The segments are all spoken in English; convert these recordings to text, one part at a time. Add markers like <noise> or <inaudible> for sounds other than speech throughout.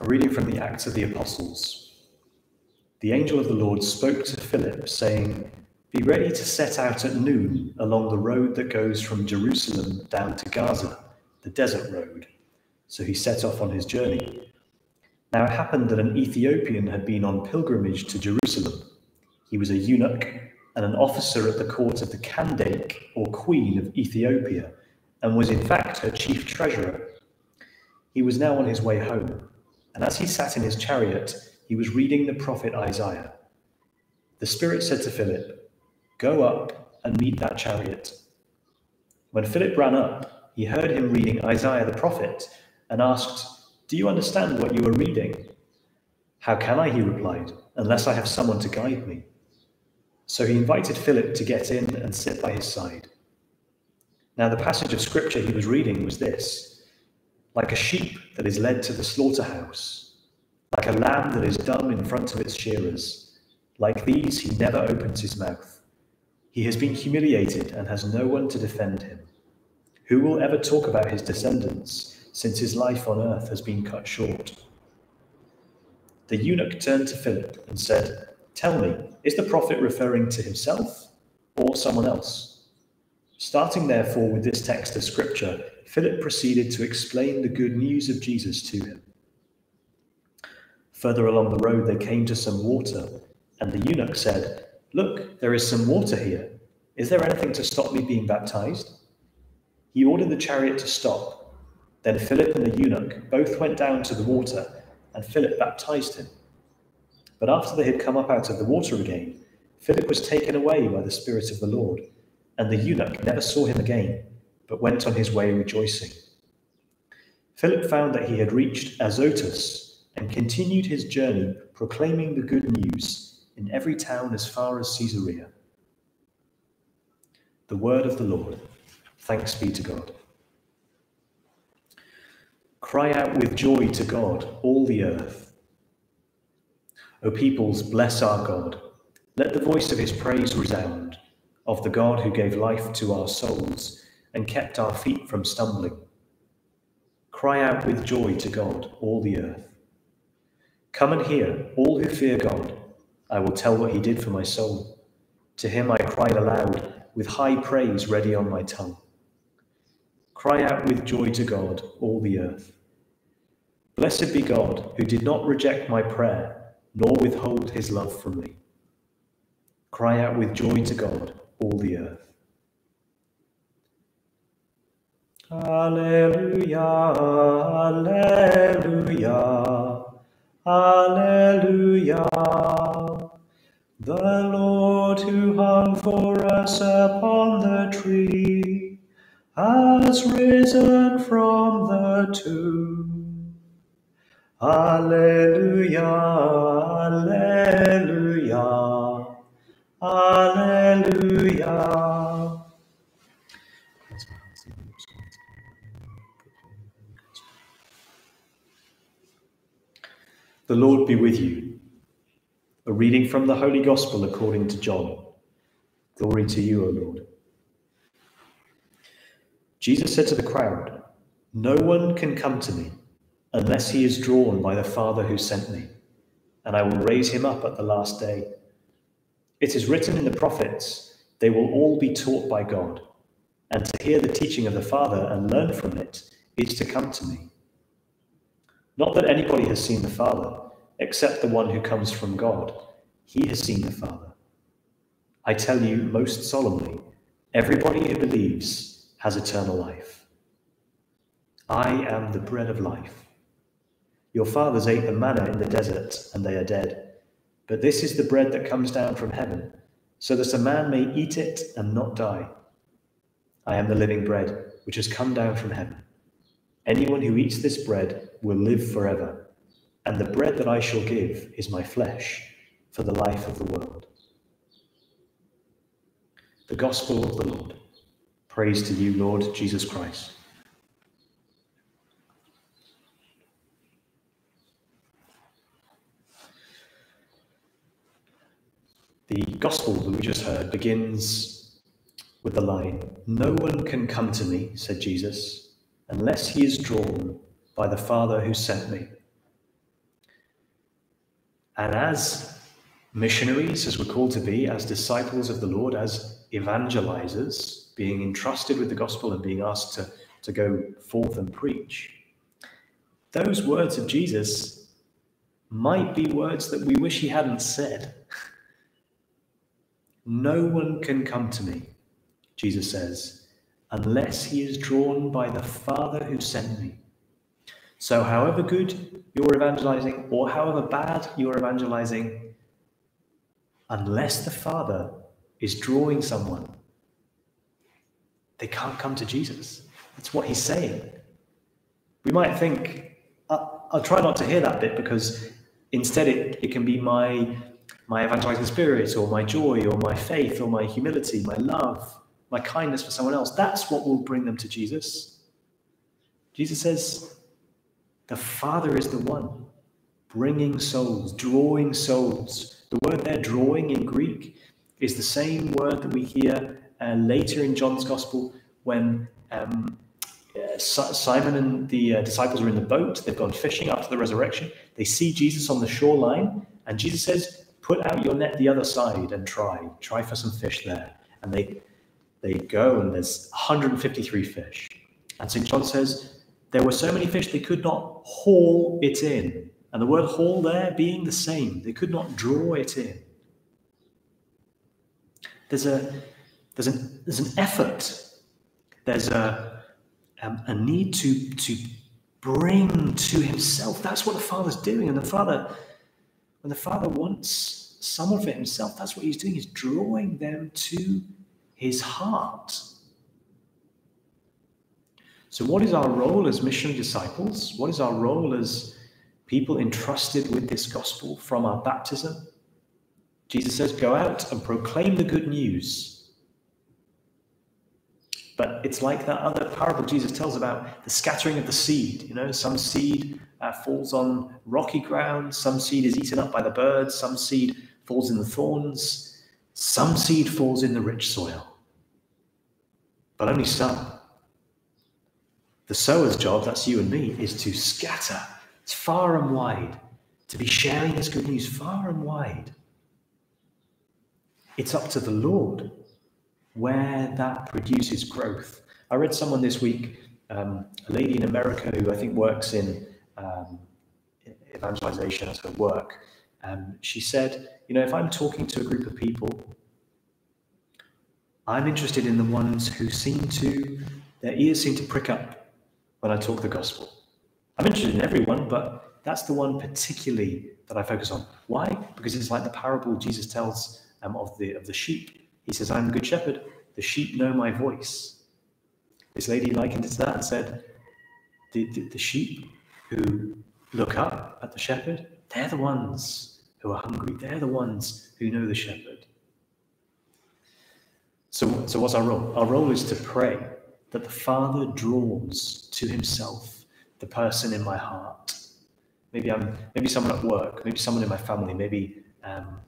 A reading from the Acts of the Apostles. The angel of the Lord spoke to Philip, saying, Be ready to set out at noon along the road that goes from Jerusalem down to Gaza, the desert road. So he set off on his journey. Now it happened that an Ethiopian had been on pilgrimage to Jerusalem. He was a eunuch and an officer at the court of the Candake, or Queen of Ethiopia, and was in fact her chief treasurer. He was now on his way home and as he sat in his chariot, he was reading the prophet Isaiah. The Spirit said to Philip, Go up and meet that chariot. When Philip ran up, he heard him reading Isaiah the prophet and asked, Do you understand what you are reading? How can I, he replied, unless I have someone to guide me? So he invited Philip to get in and sit by his side. Now, the passage of scripture he was reading was this like a sheep that is led to the slaughterhouse, like a lamb that is dumb in front of its shearers. Like these, he never opens his mouth. He has been humiliated and has no one to defend him. Who will ever talk about his descendants, since his life on earth has been cut short? The eunuch turned to Philip and said, Tell me, is the prophet referring to himself or someone else? Starting therefore with this text of scripture, Philip proceeded to explain the good news of Jesus to him. Further along the road, they came to some water, and the eunuch said, Look, there is some water here. Is there anything to stop me being baptized? He ordered the chariot to stop. Then Philip and the eunuch both went down to the water, and Philip baptized him. But after they had come up out of the water again, Philip was taken away by the Spirit of the Lord, and the eunuch never saw him again but went on his way rejoicing. Philip found that he had reached Azotus and continued his journey proclaiming the good news in every town as far as Caesarea. The word of the Lord. Thanks be to God. Cry out with joy to God, all the earth. O peoples, bless our God. Let the voice of his praise resound, of the God who gave life to our souls and kept our feet from stumbling. Cry out with joy to God, all the earth. Come and hear, all who fear God. I will tell what he did for my soul. To him I cried aloud, with high praise ready on my tongue. Cry out with joy to God, all the earth. Blessed be God, who did not reject my prayer, nor withhold his love from me. Cry out with joy to God, all the earth. Alleluia, Alleluia, Alleluia. The Lord who hung for us upon the tree has risen from the tomb. Alleluia, Alleluia, Alleluia. The Lord be with you. A reading from the Holy Gospel according to John. Glory to you, O Lord. Jesus said to the crowd, No one can come to me unless he is drawn by the Father who sent me, and I will raise him up at the last day. It is written in the prophets, They will all be taught by God, and to hear the teaching of the Father and learn from it is to come to me. Not that anybody has seen the Father, except the one who comes from God. He has seen the Father. I tell you most solemnly, everybody who believes has eternal life. I am the bread of life. Your fathers ate the manna in the desert, and they are dead. But this is the bread that comes down from heaven, so that a man may eat it and not die. I am the living bread, which has come down from heaven. Anyone who eats this bread will live forever, and the bread that I shall give is my flesh for the life of the world. The Gospel of the Lord. Praise to you, Lord Jesus Christ. The Gospel that we just heard begins with the line No one can come to me, said Jesus, unless he is drawn by the Father who sent me. And as missionaries, as we're called to be, as disciples of the Lord, as evangelizers, being entrusted with the gospel and being asked to, to go forth and preach, those words of Jesus might be words that we wish he hadn't said. <laughs> No one can come to me, Jesus says, unless he is drawn by the Father who sent me. So, however good you're evangelizing or however bad you're evangelizing, unless the Father is drawing someone, they can't come to Jesus. That's what he's saying. We might think, I'll try not to hear that bit because instead it, it can be my, my evangelizing spirit or my joy or my faith or my humility, my love, my kindness for someone else. That's what will bring them to Jesus. Jesus says, the Father is the one bringing souls, drawing souls. The word there, drawing in Greek, is the same word that we hear uh, later in John's Gospel when um, uh, Simon and the uh, disciples are in the boat. They've gone fishing after the resurrection. They see Jesus on the shoreline, and Jesus says, Put out your net the other side and try. Try for some fish there. And they they go, and there's 153 fish. And St. John says, There were so many fish they could not haul it in. And the word haul there being the same, they could not draw it in. There's a there's an there's an effort. There's a um, a need to to bring to himself. That's what the Father's doing. And the Father, when the Father wants someone for himself, that's what he's doing, he's drawing them to his heart. So, what is our role as missionary disciples? What is our role as people entrusted with this gospel from our baptism? Jesus says, Go out and proclaim the good news but it's like that other parable Jesus tells about the scattering of the seed. You know, some seed uh, falls on rocky ground, some seed is eaten up by the birds, some seed falls in the thorns, some seed falls in the rich soil. But only some. The sower's job, that's you and me, is to scatter. It's far and wide, to be sharing this good news far and wide. It's up to the Lord where that produces growth. I read someone this week, um, a lady in America who I think works in um, evangelization as her work. Um, she said, You know, if I'm talking to a group of people, I'm interested in the ones who seem to, their ears seem to prick up when I talk the gospel. I'm interested in everyone, but that's the one particularly that I focus on. Why? Because it's like the parable Jesus tells um, of the of the sheep he says, I'm the good shepherd. The sheep know my voice. This lady likened it to that and said, the, the, the sheep who look up at the shepherd, they're the ones who are hungry. They're the ones who know the shepherd. So, so what's our role? Our role is to pray that the Father draws to himself the person in my heart. Maybe I'm maybe someone at work, maybe someone in my family, maybe um,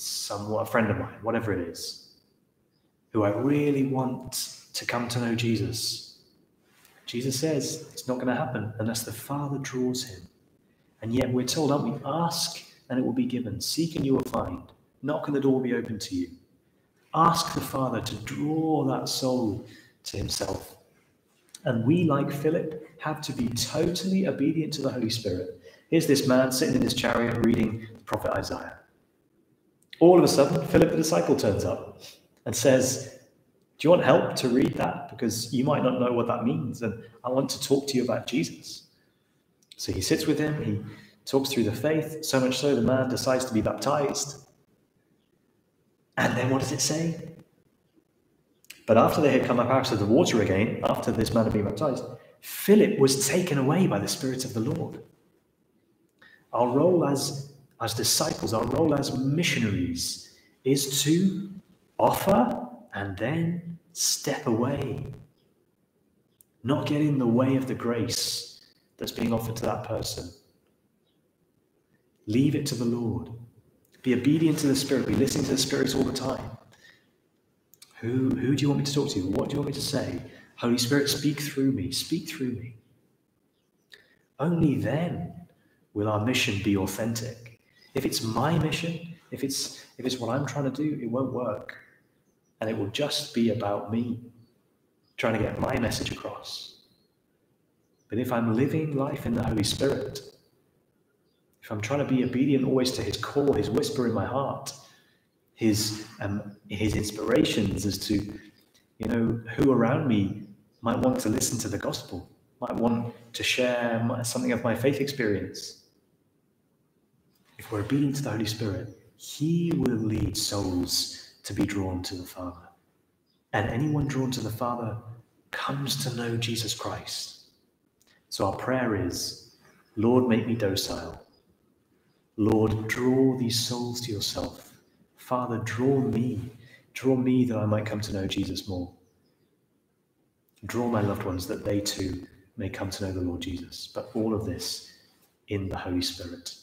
someone, a friend of mine, whatever it is, who I really want to come to know Jesus. Jesus says it's not going to happen unless the Father draws him. And yet we're told, aren't we? Ask and it will be given. Seek and you will find. Knock and the door will be open to you. Ask the Father to draw that soul to himself. And we, like Philip, have to be totally obedient to the Holy Spirit. Here's this man sitting in his chariot reading the prophet Isaiah. All of a sudden, Philip the disciple turns up and says, Do you want help to read that? Because you might not know what that means. And I want to talk to you about Jesus. So he sits with him, he talks through the faith, so much so the man decides to be baptized. And then what does it say? But after they had come up out of the water again, after this man had been baptized, Philip was taken away by the Spirit of the Lord. Our role as as disciples, our role as missionaries is to offer and then step away. Not get in the way of the grace that's being offered to that person. Leave it to the Lord. Be obedient to the Spirit. Be listening to the Spirit all the time. Who, who do you want me to talk to? What do you want me to say? Holy Spirit, speak through me. Speak through me. Only then will our mission be authentic. If it's my mission, if it's if it's what I'm trying to do, it won't work. And it will just be about me trying to get my message across. But if I'm living life in the Holy Spirit, if I'm trying to be obedient always to his call, his whisper in my heart, his um, his inspirations as to you know who around me might want to listen to the gospel, might want to share my, something of my faith experience. If we're obedient to the Holy Spirit, He will lead souls to be drawn to the Father. And anyone drawn to the Father comes to know Jesus Christ. So our prayer is Lord, make me docile. Lord, draw these souls to yourself. Father, draw me. Draw me that I might come to know Jesus more. Draw my loved ones that they too may come to know the Lord Jesus. But all of this in the Holy Spirit.